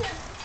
Listen.